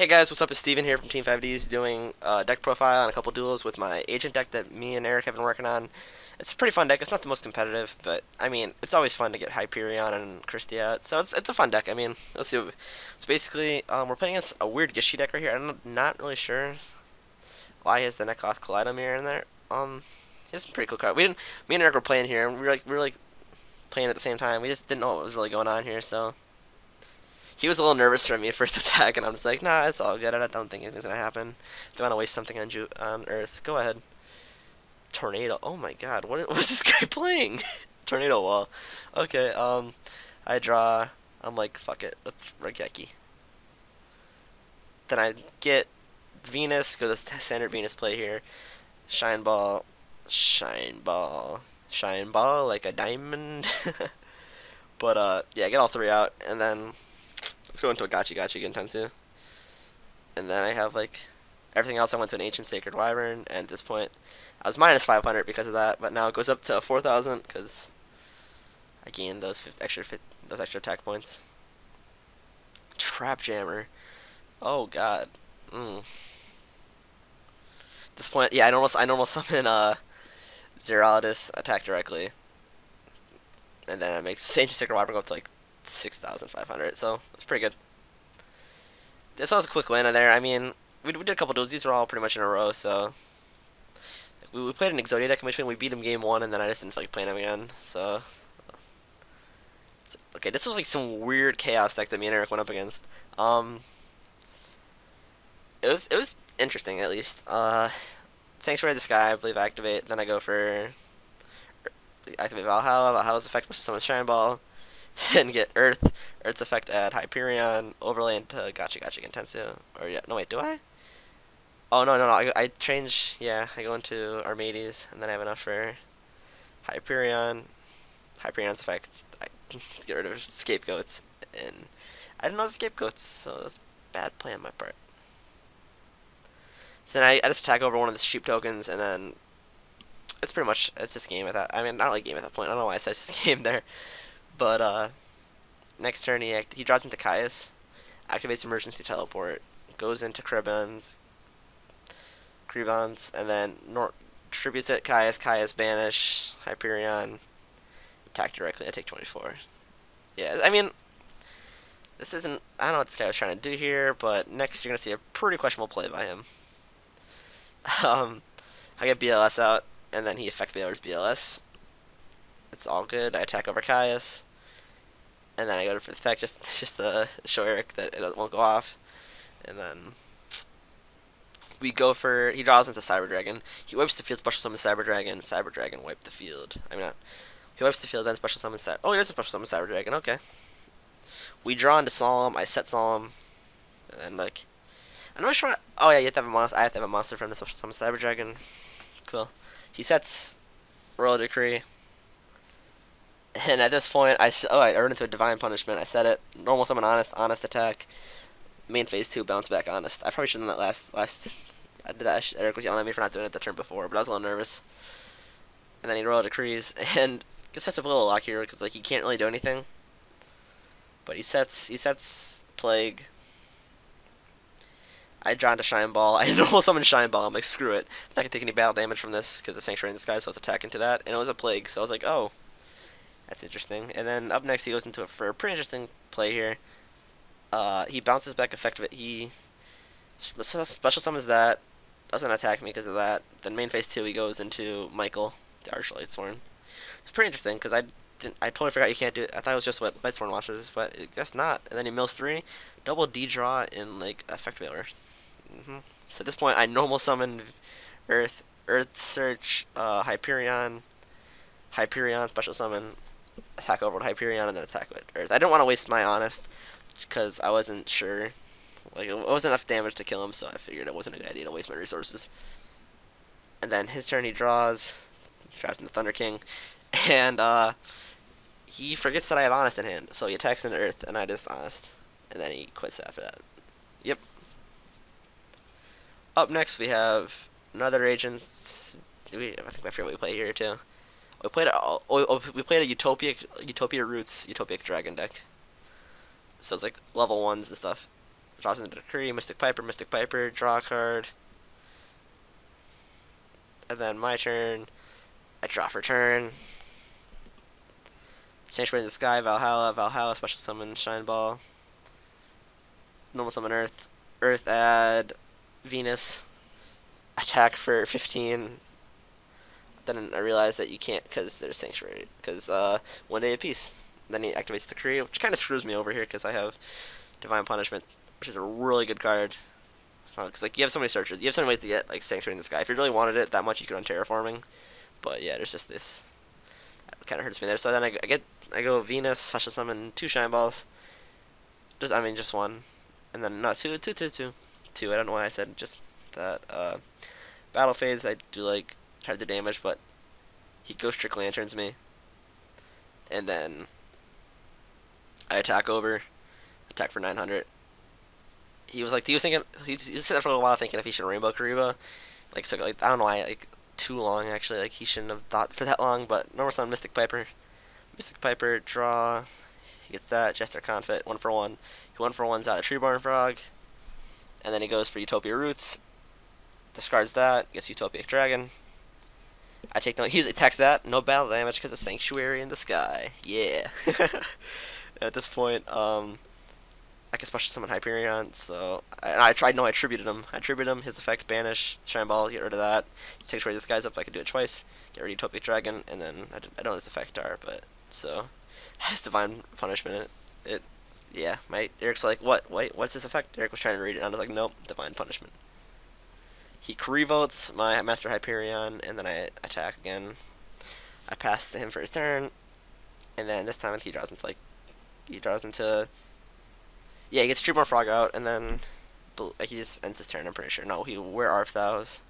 Hey guys, what's up? It's Steven here from Team 5Ds doing uh, deck profile and a couple duels with my agent deck that me and Eric have been working on. It's a pretty fun deck. It's not the most competitive, but I mean, it's always fun to get Hyperion and Christie out. So it's, it's a fun deck. I mean, let's see. So basically, um, we're playing against a weird Gishy deck right here. I'm not really sure why has the Nekloth Kaleidomir in there. Um, some pretty cool card. We didn't. Me and Eric were playing here, and we were like we were like playing at the same time. We just didn't know what was really going on here, so he was a little nervous for me first attack, and I'm just like, nah, it's all good. I don't think anything's gonna happen. If you want to waste something on Ju on Earth, go ahead. Tornado. Oh my God, what was this guy playing? Tornado wall. Okay. Um, I draw. I'm like, fuck it. Let's Raigeki. Then I get Venus. Go the standard Venus play here. Shine ball. Shine ball. Shine ball like a diamond. but uh, yeah, get all three out, and then Let's go into a Gotchi Gotchi Gintensu. And then I have like everything else. I went to an Ancient Sacred Wyvern, and at this point, I was minus 500 because of that. But now it goes up to 4,000 because I gained those extra those extra attack points. Trap Jammer. Oh God. Mm. At this point, yeah, I normal I normal summon uh Zeraldus attack directly, and then it makes Ancient Sacred Wyvern go up to like 6,500, so it's pretty good. This was a quick win in there. I mean, we, we did a couple duels. These were all pretty much in a row, so... We, we played an Exodia deck in. We beat him game one, and then I just didn't feel like playing him again, so... Okay, this was like some weird chaos deck that me and Eric went up against. Um, it was it was interesting at least. Uh, Sanctuary of the Sky, I believe activate. Then I go for activate Valhalla. Valhalla's effect was summon Shine Ball. and get Earth, Earth's effect add Hyperion, overlay into Gotcha Gotcha Gintensu. Or yeah, no wait, do I? Oh no no no, I, I change, yeah, I go into Armades, and then I have enough for Hyperion, Hyperion's effect, I get rid of Scapegoats, and I didn't know Scapegoats, so that's bad play on my part. So then I, I just attack over one of the sheep tokens, and then it's pretty much, it's just game at that, I mean, not like game at that point, I don't know why I said it's just game there. But uh, next turn he he draws into Caius, activates emergency teleport, goes into Krebons, Krebons, and then nor tributes it Caius, Caius banish, Hyperion, attack directly. I take 24. Yeah, I mean, this isn't. I don't know what this guy was trying to do here, but next you're gonna see a pretty questionable play by him. Um, I get BLS out, and then he effect veilers BLS. It's all good. I attack over Caius and then I go for the effect just just to show Eric that it won't go off, and then we go for he draws into Cyber Dragon. He wipes the field, special summon Cyber Dragon. Cyber Dragon wipe the field. I mean, not, he wipes the field, then special summon Cyber. Oh, he does special summon Cyber Dragon. Okay. We draw into Solemn. I set Solemn, and then like, I'm not sure. Oh yeah, you have to have a monster. I have to have a monster from the special summon Cyber Dragon. Cool. He sets Royal Decree. And at this point, I oh I earned into a divine punishment. I said it. Normal summon honest, honest attack. Main phase two, bounce back honest. I probably should have done that last last. I did that. Eric was yelling at me for not doing it the turn before, but I was a little nervous. And then he rolled decrees, and it sets up a little lock here because like he can't really do anything. But he sets he sets plague. I draw into Shine Ball. I normal summon Shine Ball. I'm like, screw it. I'm not gonna take any battle damage from this because the Sanctuary in the Sky, so was attacking to that. And it was a Plague, so I was like, oh, that's interesting. And then up next, he goes into a, for a pretty interesting play here. Uh, he bounces back effective. He special summons that. Doesn't attack me because of that. Then main phase two, he goes into Michael, the Archlightsworn. It's pretty interesting because I I totally forgot you can't do it. I thought it was just what Lightsworn watches, but I guess not. And then he mills three, double D draw in like effect veiler. Mm -hmm. So at this point, I normal summon Earth, Earth Search, uh, Hyperion, Hyperion special summon, attack over Hyperion and then attack with Earth. I didn't want to waste my Honest because I wasn't sure. Like, it wasn't enough damage to kill him, so I figured it wasn't a good idea to waste my resources. And then his turn, he draws. He draws into Thunder King. And, uh, he forgets that I have Honest in hand, so he attacks into Earth, and I dishonest. And then he quits after that. Yep. Up next, we have another agent. We, I think I forget what we play here, too. We played a, oh, we played a Utopia Utopia Roots Utopic Dragon deck. So it's like level ones and stuff. draws into Decree, Mystic Piper, Mystic Piper, draw a card. And then my turn, I draw for turn. Sanctuary in the Sky, Valhalla, Valhalla, Special Summon, Shine Ball. Normal Summon Earth, Earth add Venus, attack for 15. Then I realized that you can't because there's Sanctuary, because uh, one day apiece. Then he activates the Decree, which kind of screws me over here because I have Divine Punishment, which is a really good card. Because like you have so many searches, you have so many ways to get like Sanctuary in the Sky. If you really wanted it that much, you could run Terraforming. But yeah, there's just this. That kind of hurts me there. So then I, I get I go Venus, Hush Summon, two Shine Balls. Just I mean just one, and then no two, two, two, two, two. I don't know why I said just that. Uh, battle phase I do like try to do damage, but he Ghost Trick Lanterns me, and then I attack over, attack for 900. He was like, he was thinking, he, was sitting there for a while thinking if he should Rainbow Kuriboh. Like, took like, I don't know why, like, too long actually. Like, he shouldn't have thought for that long, but normal Sun, Mystic Piper. Mystic Piper, draw. He gets that, Jester Confit, one for one. He one for one's out of Treeborn Frog. And then he goes for Utopia Roots. Discards that, gets Utopia Dragon. I take no. He attacks that. No battle damage because of Sanctuary in the Sky. Yeah. at this point, um, I can special summon Hyperion, so I, I tried. No, I attributed him. I attributed him. His effect, banish, shine ball, get rid of that. Away this guy's up. I can do it twice. Get rid of Utopic Dragon, and then I, I don't know what its effect are, but so has divine punishment. It, it yeah. My Eric's like, what? Wait, what's this effect? Eric was trying to read it, and I was like, nope, divine punishment. He revotes my Master Hyperion, and then I attack again. I pass to him for his turn, and then this time he draws into like he draws into. Yeah, he gets Treeborn Frog out, and then he just ends his turn. I'm pretty sure. No, he where are thou's?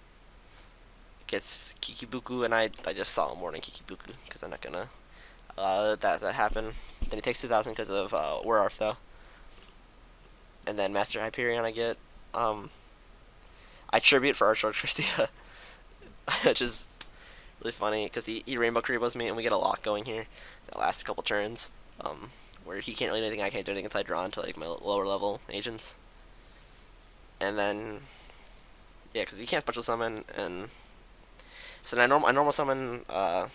Gets Kikibuku, and I I just saw him warning Kikibuku because I'm not gonna allow that that happen. Then he takes 2,000 because of uh, are thou? And then Master Hyperion I get. Um, I tribute for Archer Kristya, which is really funny because he, he Rainbow Kuribohs me and we get a lock going here that lasts a couple turns. Um, where he can't really do anything, I can't do anything until I draw into like my lower level agents. And then, yeah, because he can't special summon, and so then I normal I normal summon uh,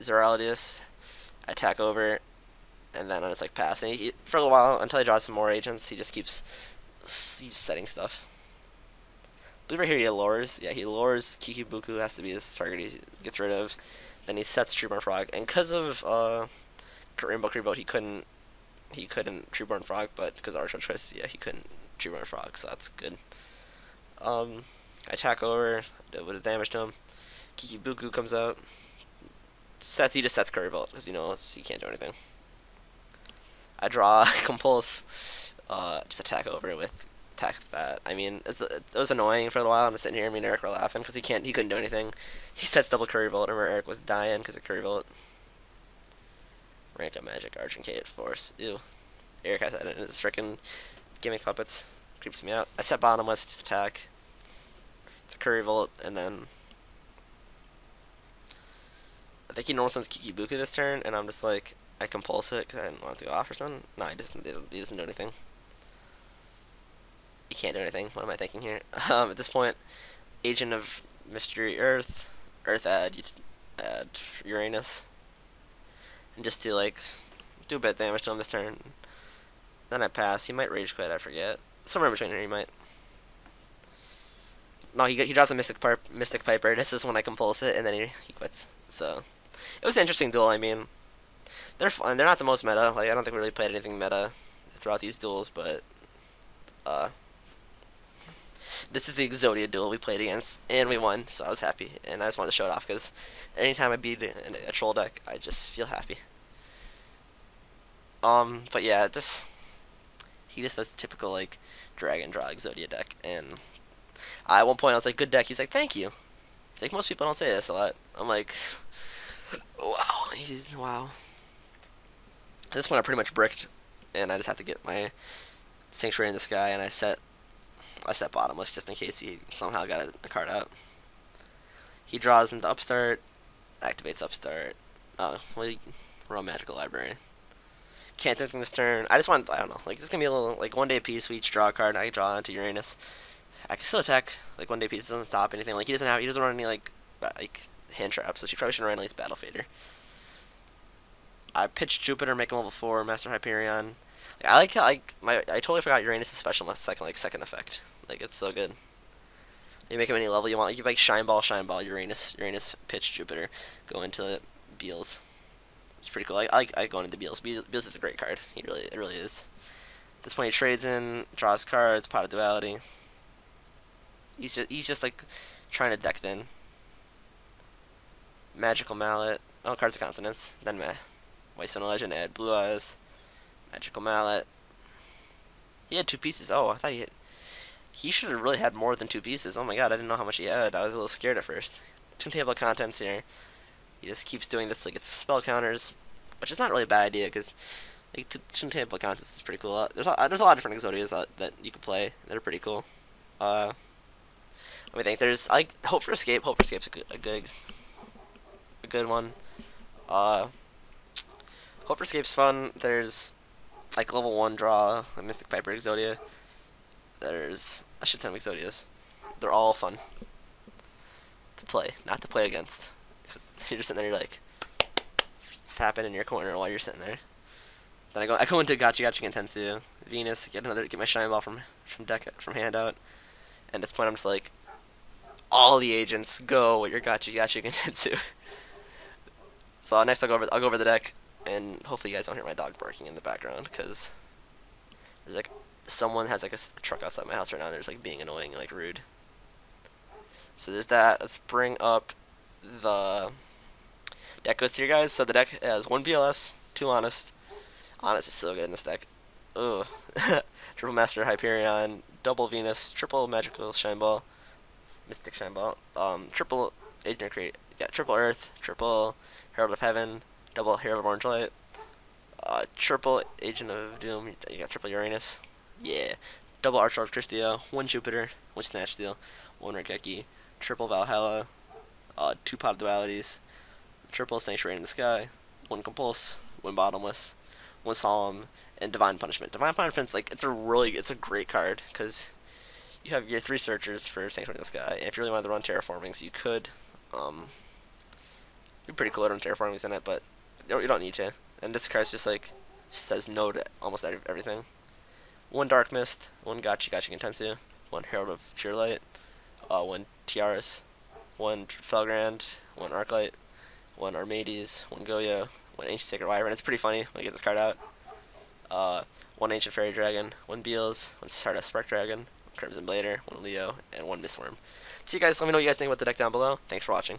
Zeralius, attack over, and then I just like pass. And he, for a little while until he draws some more agents, he just keeps setting stuff. Believe right here he lures. Yeah, he lures Kikibuku has to be his target. He gets rid of. Then he sets Treeborn Frog, and because of uh, Rainbow Boat, he couldn't he couldn't Treeborn Frog, but because Archer Twist, yeah, he couldn't Treeborn Frog, so that's good. Um, I attack over, do a bit of damage to him. Kikibuku comes out. Seth, he just sets Curry Bolt, because you know he can't do anything. I draw Compulse, uh, just attack over with that. I mean, it was annoying for a while. I'm sitting here, me and Eric were laughing because he can't, he couldn't do anything. He sets double Curry Bolt, and Eric was dying because of Curry Bolt. Rank up magic, Argent Kate, Force. Ew. Eric has that in his freaking gimmick puppets. Creeps me out. I set bottomless, just attack. It's a Curry Volt, and then. I think he normal summons Kikibuku this turn, and I'm just like, I compulse it because I didn't want to go off or something. No, he doesn't, he doesn't do anything. He can't do anything. What am I thinking here? Um, at this point, Agent of Mystery Earth, Earth add, add Uranus and just to like do a bit of damage to him this turn. Then I pass. He might rage quit. I forget. Somewhere in between here, he might. No, he he draws a Mystic. Mystic Piper. This is when I compulse it, and then he he quits. So it was an interesting duel. I mean, they're fun. They're not the most meta. Like I don't think we really played anything meta throughout these duels, but uh, this is the Exodia duel we played against, and we won, so I was happy, and I just wanted to show it off, because anytime I beat a, a troll deck, I just feel happy. Um, but yeah, this, he just does the typical, like, drag and draw Exodia deck, and I, at one point I was like, good deck, he's like, thank you. He's like, most people don't say this a lot. I'm like, wow, he's, wow. At this point I pretty much bricked, and I just have to get my Sanctuary in the Sky, and I set I set bottomless just in case he somehow got a, a card out. He draws into Upstart, activates Upstart. Oh, well, Royal Magical Library. Can't do anything this turn. I just want, I don't know, like, this is going to be a little, like, one day a piece, we each draw a card, I can draw onto Uranus. I can still attack, like, one day piece doesn't stop anything. Like, he doesn't have, he doesn't run any, like, like, hand traps, so she probably shouldn't run at least Battle Fader. I pitch Jupiter, make him level 4, Master Hyperion. I like, like, my, I totally forgot Uranus is special, my second, like, second effect. Like, it's so good. You make him any level you want. You like Shine Ball, Shine Ball, Uranus, Uranus, pitch, Jupiter. Go into Beelze. It's pretty cool. I, I I going into Beelze. Beelze is a great card. He really, it really is. At this point, he trades in, draws cards, pot of duality. He's just, he's just like trying to deck thin. Magical Mallet. Oh, cards of continents. Then meh. White Stone Legend, add Blue Eyes. Magical Mallet. He had two pieces. Oh, I thought he had he should have really had more than two pieces. Oh my god, I didn't know how much he had. I was a little scared at first. Toon Table Contents here. He just keeps doing this, like, it's spell counters, which is not really a bad idea, because like, Toon Table Contents is pretty cool. Uh, there's, a, there's a lot of different Exodias uh, that you can play. They're pretty cool. Uh, let me think. There's, like, Hope for Escape. Hope for Escape's a good, a good, a good one. Uh, Hope for Escape's fun. There's, like, level 1 draw, a Mystic Piper Exodia. There's a shit ton of Exodias. They're all fun to play, not to play against. Because you're just sitting there, you're like, fapping in your corner while you're sitting there. Then I go, I go into Gotcha Gotcha Intensu, Venus, get another, get my Shine Ball from from deck from handout, and at this point I'm just like, all the agents go with your Gotcha Gotcha Intensu. so next I'll go over, I'll go over the deck, and hopefully you guys don't hear my dog barking in the background, because there's like someone has like a, truck outside my house right now and there's like being annoying and like rude. So there's that. Let's bring up the deck list here, guys. So the deck has one BLS, two Honest. Honest is so good in this deck. Ugh. triple Master Hyperion, double Venus, triple Magical Shine Ball, Mystic Shine Ball, um, triple Agent Create, yeah, triple Earth, triple Herald of Heaven, double Herald of Orange Light, uh, triple Agent of Doom, you got triple Uranus, yeah. Double Archlord Kristya, one Jupiter, one Snatch Steal, one Raigeki, triple Valhalla, uh, two Pot Dualities, triple Sanctuary in the Sky, one Compulse, one Bottomless, one Solemn, and Divine Punishment. Divine Punishment's like it's a really it's a great card because you have your three searchers for Sanctuary in the Sky. And if you really wanted to run terraformings, you could. Um, be pretty cool to run terraformings in it, but you don't need to. And this card's just like says no to almost everything one Dark Mist, one Gotcha Gotcha Intensu, one Herald of Pure Light, uh, one Tiras, one Felgrand, one Arclight, one Armades, one Goyo, one Ancient Sacred Wyvern. It's pretty funny when you get this card out. Uh, one Ancient Fairy Dragon, one Beelze, one Stardust Spark Dragon, Crimson Blader, one Leo, and one Mist Wurm. So you guys, let me know what you guys think about the deck down below. Thanks for watching.